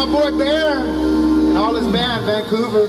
my boy Bear and all his band, Vancouver.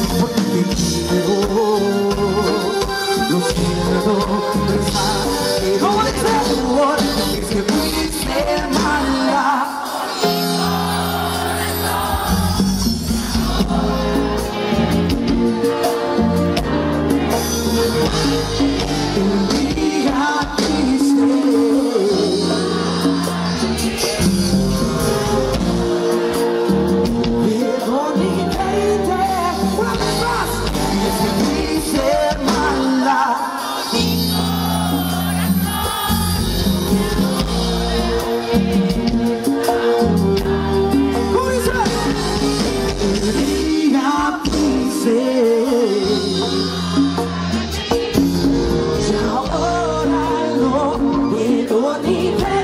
only pain.